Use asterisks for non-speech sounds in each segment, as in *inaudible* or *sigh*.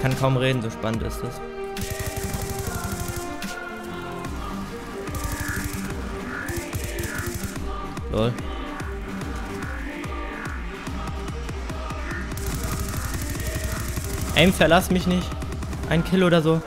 kann kaum reden, so spannend ist es. Lol. Aim, verlass mich nicht. Ein Kill oder so.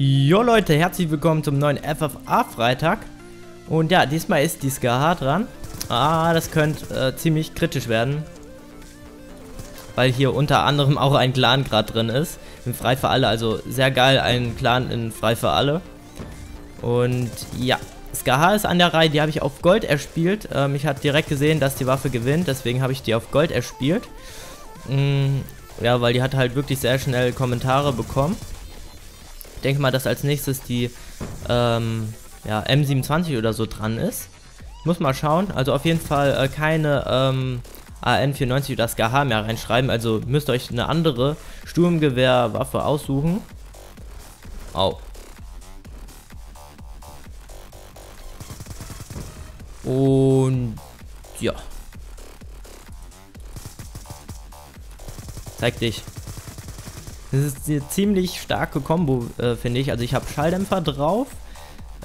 Jo Leute, herzlich willkommen zum neuen FFA-Freitag. Und ja, diesmal ist die Skaha dran. Ah, das könnte äh, ziemlich kritisch werden. Weil hier unter anderem auch ein Clan gerade drin ist. In Frei für alle, also sehr geil, ein Clan in Frei für alle. Und ja, Skaha ist an der Reihe, die habe ich auf Gold erspielt. Ähm, ich habe direkt gesehen, dass die Waffe gewinnt, deswegen habe ich die auf Gold erspielt. Mm, ja, weil die hat halt wirklich sehr schnell Kommentare bekommen. Ich denke mal, dass als nächstes die ähm, ja, M27 oder so dran ist. Muss mal schauen. Also auf jeden Fall äh, keine ähm, AN94 oder SKH mehr reinschreiben. Also müsst ihr euch eine andere Sturmgewehrwaffe aussuchen. Au. Und ja. Zeig dich. Das ist eine ziemlich starke Combo, äh, finde ich. Also ich habe Schalldämpfer drauf,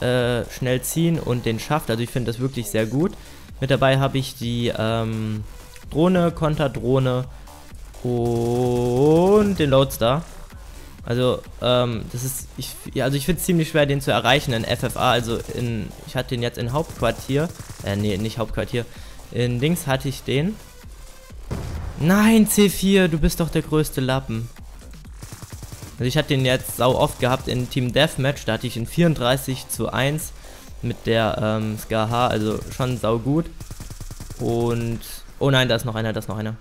äh, schnell ziehen und den Schaft. Also ich finde das wirklich sehr gut. Mit dabei habe ich die ähm, Drohne, Konterdrohne und den Loadstar. Also, ähm, das ist, ich, ja, also ich finde es ziemlich schwer, den zu erreichen in FFA. Also in, ich hatte den jetzt in Hauptquartier, äh, nee, nicht Hauptquartier. In Dings hatte ich den. Nein, C4, du bist doch der größte Lappen. Also ich hatte den jetzt sau oft gehabt in Team Deathmatch, da hatte ich in 34 zu 1 mit der ähm, SKH, also schon sau gut. Und, oh nein, da ist noch einer, da ist noch einer.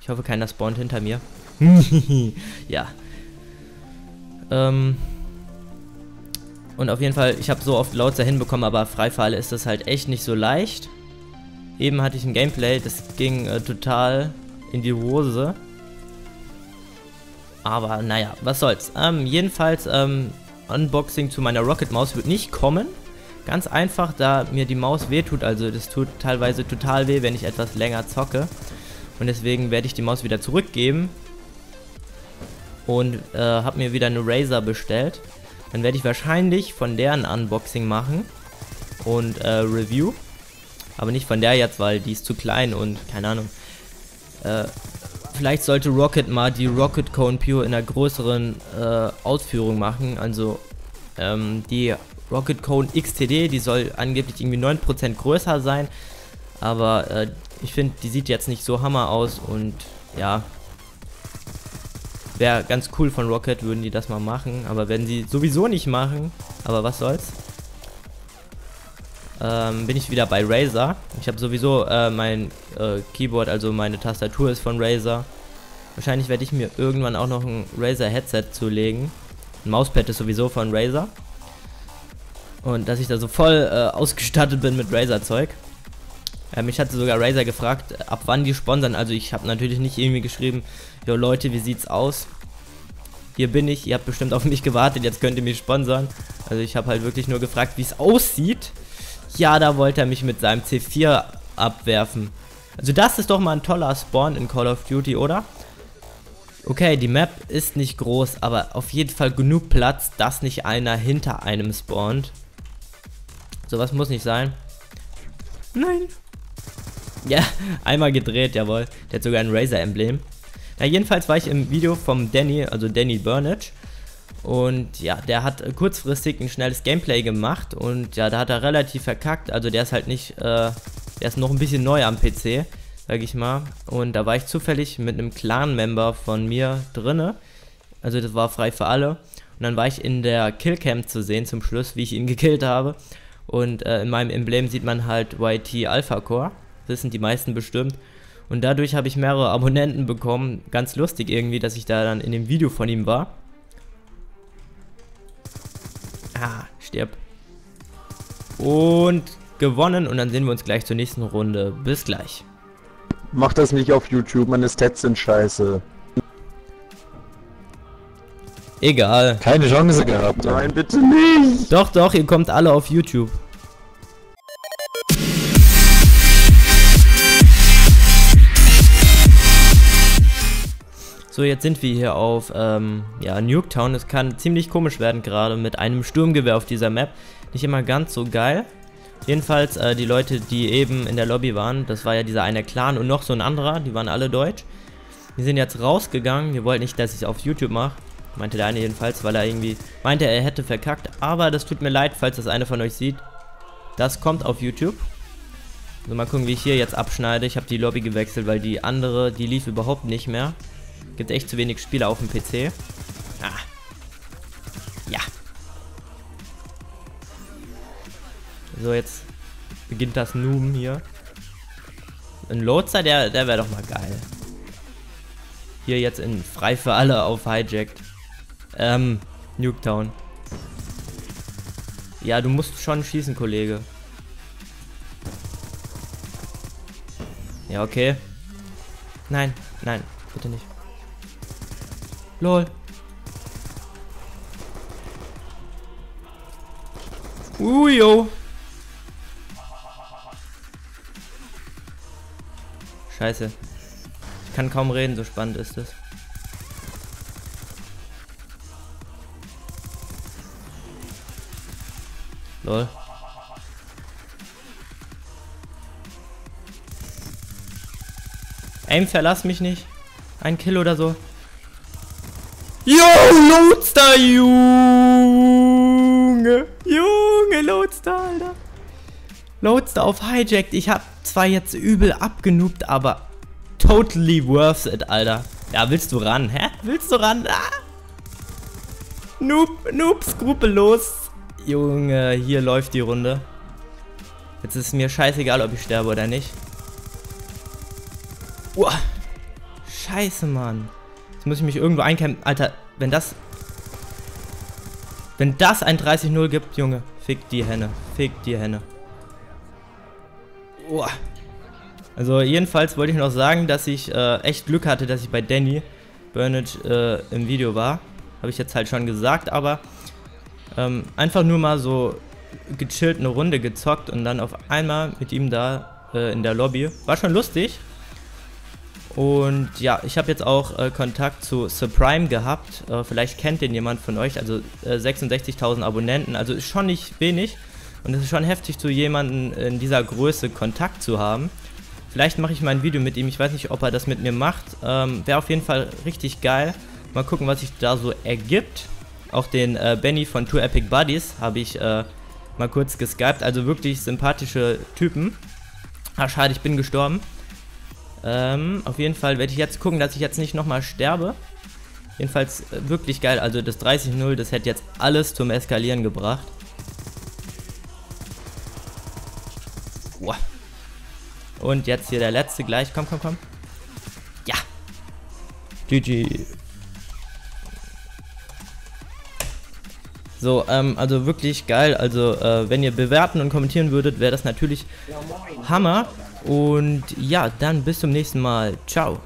Ich hoffe, keiner spawnt hinter mir. *laughs* ja. Ähm. Und auf jeden Fall, ich habe so oft Lautzer hinbekommen, aber Freifalle ist das halt echt nicht so leicht. Eben hatte ich ein Gameplay, das ging äh, total in die Hose. Aber naja, was soll's. Ähm, jedenfalls, ähm, Unboxing zu meiner Rocket Maus wird nicht kommen. Ganz einfach, da mir die Maus wehtut. Also das tut teilweise total weh, wenn ich etwas länger zocke. Und deswegen werde ich die Maus wieder zurückgeben. Und äh, habe mir wieder eine Razer bestellt. Dann werde ich wahrscheinlich von der ein Unboxing machen. Und äh, Review. Aber nicht von der jetzt, weil die ist zu klein und keine Ahnung. Äh, vielleicht sollte Rocket mal die Rocket Cone Pure in einer größeren äh, Ausführung machen. Also ähm, die Rocket Cone XTD, die soll angeblich irgendwie 9% größer sein. Aber äh, ich finde, die sieht jetzt nicht so hammer aus und ja. Wäre ganz cool von Rocket, würden die das mal machen. Aber werden sie sowieso nicht machen. Aber was soll's. Ähm, bin ich wieder bei Razer. Ich habe sowieso äh, mein äh, Keyboard, also meine Tastatur ist von Razer. Wahrscheinlich werde ich mir irgendwann auch noch ein Razer Headset zulegen. Ein Mauspad ist sowieso von Razer. Und dass ich da so voll äh, ausgestattet bin mit Razer Zeug. Äh, mich hatte sogar Razer gefragt, ab wann die sponsern. Also ich habe natürlich nicht irgendwie geschrieben, jo Leute, wie sieht's aus? Hier bin ich, ihr habt bestimmt auf mich gewartet, jetzt könnt ihr mich sponsern. Also ich habe halt wirklich nur gefragt, wie es aussieht. Ja, da wollte er mich mit seinem C4 abwerfen. Also das ist doch mal ein toller Spawn in Call of Duty, oder? Okay, die Map ist nicht groß, aber auf jeden Fall genug Platz, dass nicht einer hinter einem spawnt. Sowas muss nicht sein. Nein. Ja, *laughs* einmal gedreht, jawohl. Der hat sogar ein Razer-Emblem. Ja, jedenfalls war ich im Video vom Danny, also Danny Burnage. Und ja, der hat kurzfristig ein schnelles Gameplay gemacht und ja, da hat er relativ verkackt. Also der ist halt nicht, äh, der ist noch ein bisschen neu am PC, sag ich mal. Und da war ich zufällig mit einem Clan-Member von mir drinne. Also das war frei für alle. Und dann war ich in der Killcam zu sehen zum Schluss, wie ich ihn *laughs* gekillt habe. Und äh, in meinem Emblem sieht man halt YT Alpha Core. Das sind die meisten bestimmt. Und dadurch habe ich mehrere Abonnenten bekommen. Ganz lustig irgendwie, dass ich da dann in dem Video von ihm war. Ah, stirb. Und gewonnen und dann sehen wir uns gleich zur nächsten Runde. Bis gleich. Mach das nicht auf YouTube, meine Stats sind scheiße. Egal. Keine Chance gehabt. Nein, bitte nicht. Doch, doch, ihr kommt alle auf YouTube. So, jetzt sind wir hier auf ähm, ja, Nuketown. Es kann ziemlich komisch werden gerade mit einem Sturmgewehr auf dieser Map. Nicht immer ganz so geil. Jedenfalls äh, die Leute, die eben in der Lobby waren, das war ja dieser eine Clan und noch so ein anderer, die waren alle deutsch. Die sind jetzt rausgegangen, die wollten nicht, dass ich es auf YouTube mache. Meinte der eine jedenfalls, weil er irgendwie meinte, er hätte verkackt. Aber das tut mir leid, falls das eine von euch sieht. Das kommt auf YouTube. So, mal gucken, wie ich hier jetzt abschneide. Ich habe die Lobby gewechselt, weil die andere, die lief überhaupt nicht mehr. Gibt echt zu wenig Spieler auf dem PC. Ah. Ja. So, jetzt beginnt das Noob hier. Ein Lotser, der, der wäre doch mal geil. Hier jetzt in frei für alle auf Hijacked. Ähm, Nuketown. Ja, du musst schon schießen, Kollege. Ja, okay. Nein, nein, bitte nicht. Lol. Ujo. Scheiße. Ich kann kaum reden, so spannend ist es. Lol. Aim, verlass mich nicht. Ein Kill oder so. Yo, Lodestar, Junge. Junge, Lodestar, Alter. Lodestar auf Hijacked. Ich hab zwar jetzt übel abgenoobt, aber totally worth it, Alter. Ja, willst du ran, hä? Willst du ran? Ah. Noob, Noob, skrupellos. Junge, hier läuft die Runde. Jetzt ist mir scheißegal, ob ich sterbe oder nicht. Uah. Scheiße, Mann. Jetzt muss ich mich irgendwo einkämpfen. Alter, wenn das... Wenn das ein 30-0 gibt, Junge, fick die Henne. Fick die Henne. Uah. Also jedenfalls wollte ich noch sagen, dass ich äh, echt Glück hatte, dass ich bei Danny Burnage äh, im Video war. Habe ich jetzt halt schon gesagt, aber ähm, einfach nur mal so gechillt eine Runde gezockt und dann auf einmal mit ihm da äh, in der Lobby. War schon lustig. Und ja, ich habe jetzt auch äh, Kontakt zu Supreme gehabt. Äh, vielleicht kennt den jemand von euch. Also äh, 66.000 Abonnenten. Also ist schon nicht wenig. Und es ist schon heftig, zu jemandem in dieser Größe Kontakt zu haben. Vielleicht mache ich mal ein Video mit ihm. Ich weiß nicht, ob er das mit mir macht. Ähm, Wäre auf jeden Fall richtig geil. Mal gucken, was sich da so ergibt. Auch den äh, Benny von Two Epic Buddies habe ich äh, mal kurz geskypt. Also wirklich sympathische Typen. Ah, schade, ich bin gestorben. Ähm, auf jeden Fall werde ich jetzt gucken, dass ich jetzt nicht nochmal sterbe. Jedenfalls äh, wirklich geil. Also das 30-0, das hätte jetzt alles zum Eskalieren gebracht. Wow. Und jetzt hier der letzte gleich. Komm, komm, komm. Ja. GG. So, ähm, also wirklich geil. Also, äh, wenn ihr bewerten und kommentieren würdet, wäre das natürlich Hammer. Und ja, dann bis zum nächsten Mal. Ciao.